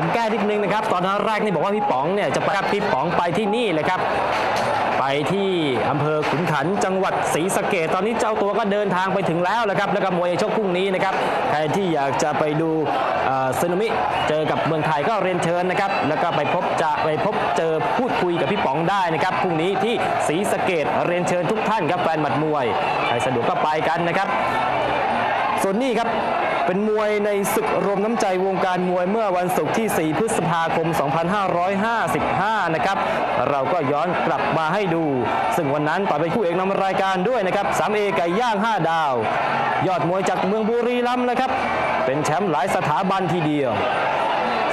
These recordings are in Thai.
ผมแก้นิดนึงนะครับ ตอนแรกนี่บอกว่าพี่ป๋องเนี่ยจะไปพี่ป๋องไปที่นี่เลยครับ ไปที่อำเภอขุนขันจังหวัดศรีสะเกดตอนนี้เจ้าตัวก็เดินทางไปถึงแล้วนะครับ แล้วก็มวยชกพรุ่งนี้นะครับใครที่อยากจะไปดูเซึนามิเจอกับเมืองไทยก็เรียนเชิญนะครับ แล้วก็ไปพบจะไปพบเจอพูดคุยกับพี่ป๋องได้นะครับพรุ่งนี้ที่ศรีสะเกดเรียนเชิญทุกท่านครับแฟนหมัดมวยใครสะดวกก็ไปกันนะครับส่วนนี้ครับ เป็นมวยในศึกรวมน้ำใจวงการมวยเมื่อวันศุกร์ที่ 4 พฤษภาคม 2555 นะครับ เราก็ย้อนกลับมาให้ดู ซึ่งวันนั้นต่อเป็นคู่เอกนำรายการด้วยนะครับ 3A ไก่ย่าง 5 ดาว ยอดมวยจากเมืองบุรีรัมย์เลยครับ เป็นแชมป์หลายสถาบันทีเดียว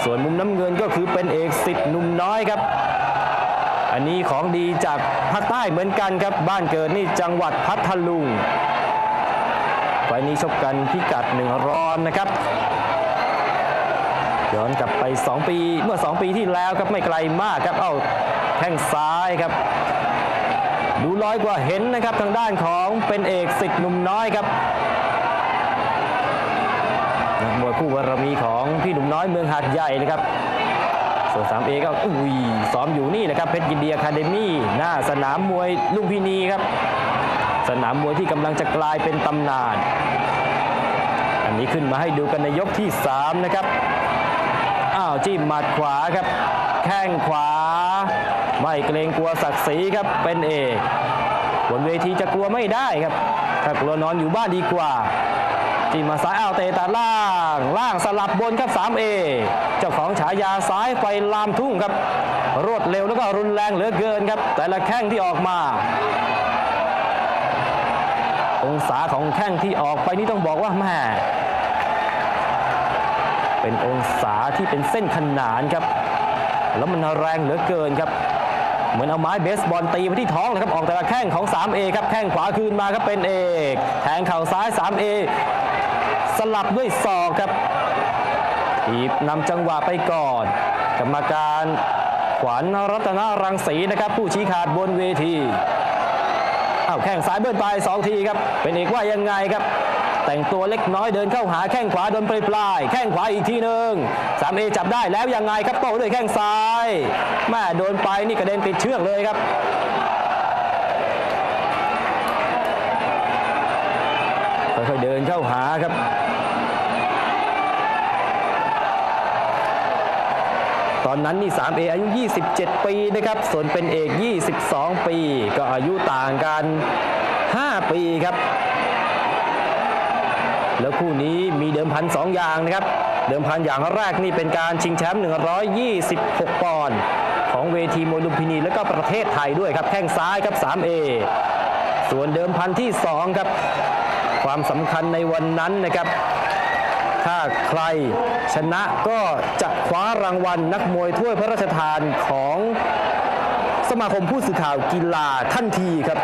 ส่วนมุมน้ำเงินก็คือเป็นเอกสิทธิ์หนุ่มน้อยครับอันนี้ของดีจากภาคใต้เหมือนกันครับ บ้านเกิดนี่จังหวัดพัทลุง ไฟนี้ชกกันพิกัดหนึ่งรอนนะครับ ย้อนกลับไป 2 ปีเมื่อ 2 ปีที่แล้วครับไม่ไกลมากครับเอ้าแข้งซ้ายครับ ดูร้อยกว่าเห็นนะครับทางด้านของเป็นเอกสิทธิ์หนุ่มน้อยครับนักมวยคู่บารมีของพี่หนุ่มน้อยเมืองหาดใหญ่นะครับส่วน 3A ก็อุ้ยซ้อมอยู่นี่นะครับเพชรยินดีอะคาเดมี่หน้าสนามมวยลุมพินีครับ สนามมวยที่กำลังจะกลายเป็นตำนาน อันนี้ขึ้นมาให้ดูกันในยกที่ 3 นะครับ อ้าวจิ้มหมัดขวาครับ แข้งขวา ไม่เกรงกลัวศักดิ์ศรีครับ เป็นเอกบนเวทีจะกลัวไม่ได้ครับ ถ้ากลัวนอนอยู่บ้านดีกว่าจิ้มมาซ้ายอ้าวเตะตัดล่าง ล่างสลับบนครับ 3A เจ้าของฉายาซ้ายไฟลามทุ่งครับ รวดเร็วแล้วก็รุนแรงเหลือเกินครับ แต่ละแข้งที่ออกมา องศาของแข้งที่ออกไปนี่ต้องบอกว่าแม่เป็นองศาที่เป็นเส้นขนานครับ แล้วมันแรงเหลือเกินครับ เหมือนเอาไม้เบสบอลตีไปที่ท้องเลยครับออกแต่ละแข้งของ 3A ครับแข้งขวาคืนมาครับเป็นเอกแทงเข่าซ้าย 3A สลับด้วยศอกครับทีบนำจังหวะไปก่อน กรรมการขวัญรัตนารังสีนะครับ ผู้ชี้ขาดบนเวที อ้าวแข้งซ้ายเบิ้ลไปสองทีครับ เป็นอีกว่ายังไงครับ แต่งตัวเล็กน้อยเดินเข้าหาแข้งขวาโดนปลายปลายแข้งขวาอีกทีหนึ่งสามเอจับได้แล้วยังไงครับโต้ด้วยแข้งซ้ายแม่โดนไปนี่กระเด็นติดเชือกเลยครับค่อยๆเดินเข้าหาครับ ตอนนั้นนี่ 3A อายุ 27 ปีนะครับ ส่วนเป็นเอก 22 ปี ก็อายุต่างกัน 5 ปีครับ แล้วคู่นี้มีเดิมพันสองอย่างนะครับ เดิมพันอย่างแรกนี่เป็นการชิงแชมป์ 126 ปอนด์ของเวทีมวยลุมพินีและก็ประเทศไทยด้วยครับ แข้งซ้ายครับ 3A ส่วนเดิมพันที่ 2 ครับ ความสำคัญในวันนั้นนะครับ ถ้าใครชนะก็จะคว้ารางวัลนักมวยถ้วยพระราชทานของสมาคมผู้สื่อข่าวกีฬาทันทีครับ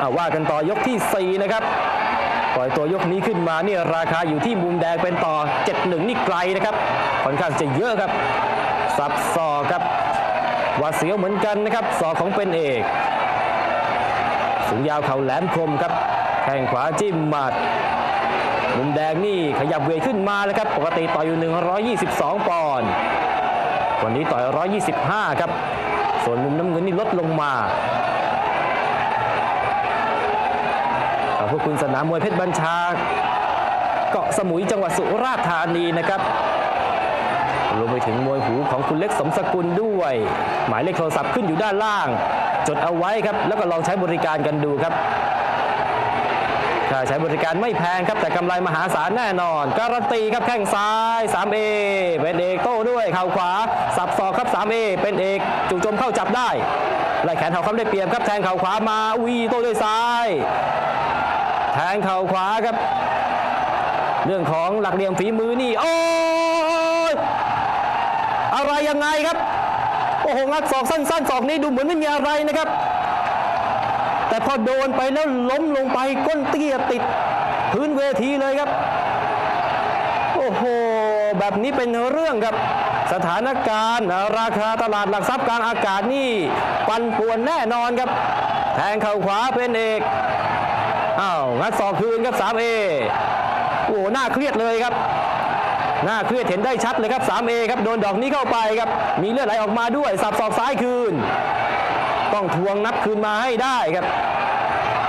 อ่าว่ากันต่อยกที่ 4 นะครับปล่อยตัวยกนี้ขึ้นมาเนี่ยราคาอยู่ที่มุมแดงเป็นต่อ 7-1 นี่ไกลนะครับค่อนข้างจะเยอะครับสับศอกครับหวาเสียวเหมือนกันนะครับศอกของเป็นเอกสูงยาวเข่าแหลมคมครับแข้งขวาจิ้มหมัด มุมแดงนี่ขยับเวทขึ้นมาแล้วครับ ปกติต่อยอยู่ 122 ปอนด์ วันนี้ต่อย 125 ครับ ส่วนมุมน้ำเงินนี่ลดลงมาขอบพวกคุณสนามมวยเพชรบัญชา เกาะสมุยจังหวัดสุราษฎร์ธานีนะครับรวมไปถึงมวยหูของคุณเล็กสมสกุลด้วย หมายเลขโทรศัพท์ขึ้นอยู่ด้านล่าง จดเอาไว้ครับ แล้วก็ลองใช้บริการกันดูครับ ค่าใช้บริการไม่แพงครับแต่กำไรมหาศาลแน่นอน การันตีครับแข้งซ้าย 3A เป็นเอกโต้ด้วยเข่าขวา สับศอกครับ 3A เป็นเอกจู่โจมเข้าจับได้ไล่แขนเข่าคำได้เปรียบครับแทงเข่าขวามาวีโต้ด้วยซ้าย แทงเข่าขวาครับ เรื่องของหลักเหลี่ยมฝีมือนี่โอ้ยอะไรยังไงครับโอ้โหงัดศอกสั้นๆศอกนี้ดูเหมือนไม่มีอะไรนะครับ แต่พอโดนไปแล้วล้มลงไปก้นเตี้ยติดพื้นเวทีเลยครับ โอ้โห แบบนี้เป็นเรื่องครับ สถานการณ์ ราคาตลาดหลักทรัพย์กางอากาศนี่ ปั่นป่วนแน่นอนครับ แทงเข่าขวาเป็นเอกอ้าวงัดศอกคืนครับ 3A โอ้โหน่าเครียดเลยครับหน้าเครียดเห็นได้ชัดเลยครับ 3A ครับ โดนดอกนี้เข้าไปครับ มีเลือดไหลออกมาด้วย สับศอกซ้ายคืน ต้องทวงนับคืนมาให้ได้ครับ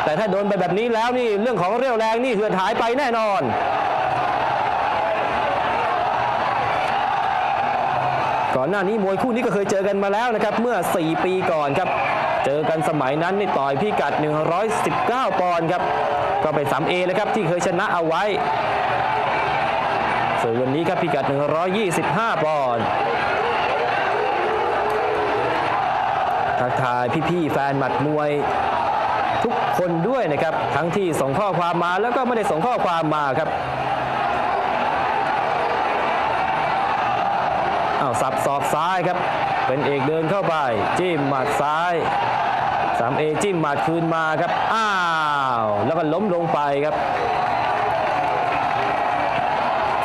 แต่ถ้าโดนไปแบบนี้แล้วนี่เรื่องของเรี่ยวแรงนี่เหือดหายไปแน่นอนก่อนหน้านี้มวยคู่นี้ก็เคยเจอกันมาแล้วนะครับ เมื่อ 4 ปีก่อนครับ เจอกันสมัยนั้นนี่ต่อยพิกัด 119 ปอนด์ครับ ก็เป็น 3A เลยครับที่เคยชนะเอาไว้ส่วนวันนี้ครับพิกัด 125 ปอนด์ายพี่ๆแฟนหมัดมวยทุกคนด้วยนะครับ ทั้งที่ส่งข้อความมาแล้วก็ไม่ได้ส่งข้อความมาครับอ้าวสับศอกซ้ายครับ เป็นเอกเดินเข้าไป จิ้มหมัดซ้าย 3A จิ้มหมัดคืนมาครับ อ้าว แล้วก็ล้มลงไปครับ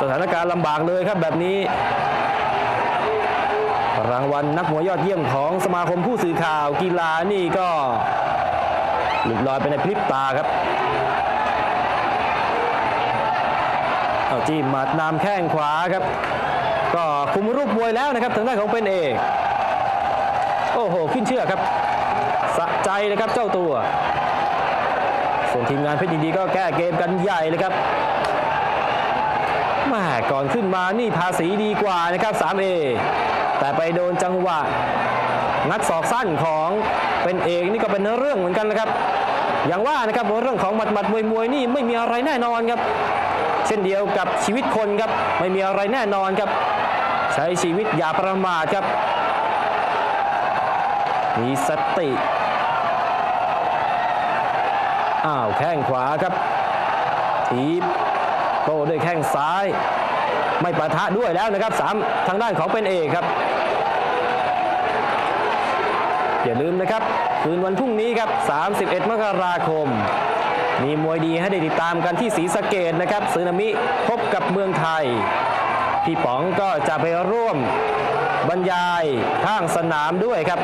สถานการณ์ลำบากเลยครับแบบนี้ รางวัลนักมวยยอดเยี่ยมของสมาคมผู้สื่อข่าวกีฬานี่ก็หลุดลอยไปในพริบตาครับเอาจิ้มหมัดนำแข้งขวาครับ ก็คุมรูปมวยแล้วนะครับทางด้านของเป็นเอกโอ้โห ขึ้นเชื่อครับ สะใจเลยครับเจ้าตัว ส่วนทีมงานเพชรยินดีก็แก้เกมกันใหญ่เลยครับแม่ก่อนขึ้นมานี่ภาษีดีกว่านะครับ 3A แต่ไปโดนจังหวะงัดศอกสั้นของเป็นเอกนี่ก็เป็นเรื่องเหมือนกันนะครับ อย่างว่านะครับเรื่องของหมัดหมัดมวยมวยนี่ไม่มีอะไรแน่นอนครับ เช่นเดียวกับชีวิตคนครับไม่มีอะไรแน่นอนครับ ใช้ชีวิตอย่าประมาทครับ มีสติอ้าวแข้งขวาครับทีบโต้ด้วยแข้งซ้าย ไม่ปะทะด้วยแล้วนะครับสามทางด้านของเป็นเอกครับอย่าลืมนะครับคืนวันพรุ่งนี้ครับ 31 มกราคม มีมวยดีให้ได้ติดตามกันที่ศรีสะเกดนะครับซึนามิพบกับเมืองไทย พี่ป๋องก็จะไปร่วมบรรยายข้างสนามด้วยครับ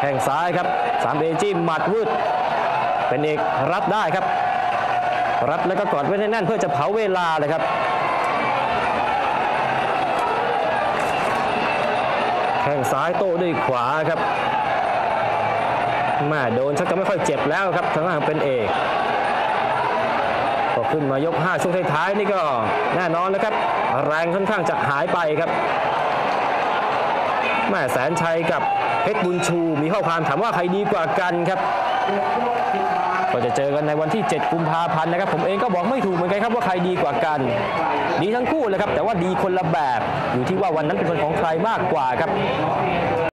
แข้งซ้ายครับสามเอจิ้มหมัดวืดเป็นเอกรับได้ครับ รับแล้วก็กอดไว้แน่นเพื่อจะเผาเวลาเลยครับแข้งซ้ายโต้ด้วยขวาครับแม่โดนชักจะไม่ค่อยเจ็บแล้วครับทางด้านเป็นเอกพอขึ้นมายก 5 ช่วงท้ายๆนี่ก็แน่นอนนะครับ แรงค่อนข้างจะหายไปครับแม่แสนชัยกับเพชรบุญชู มีข้อความถามว่าใครดีกว่ากันครับ ก็จะเจอกันในวันที่ 7 กุมภาพันธ์นะครับ ผมเองก็บอกไม่ถูกเหมือนกันครับว่าใครดีกว่ากัน ดีทั้งคู่เลยครับแต่ว่าดีคนละแบบ อยู่ที่ว่าวันนั้นเป็นคนของใครมากกว่าครับ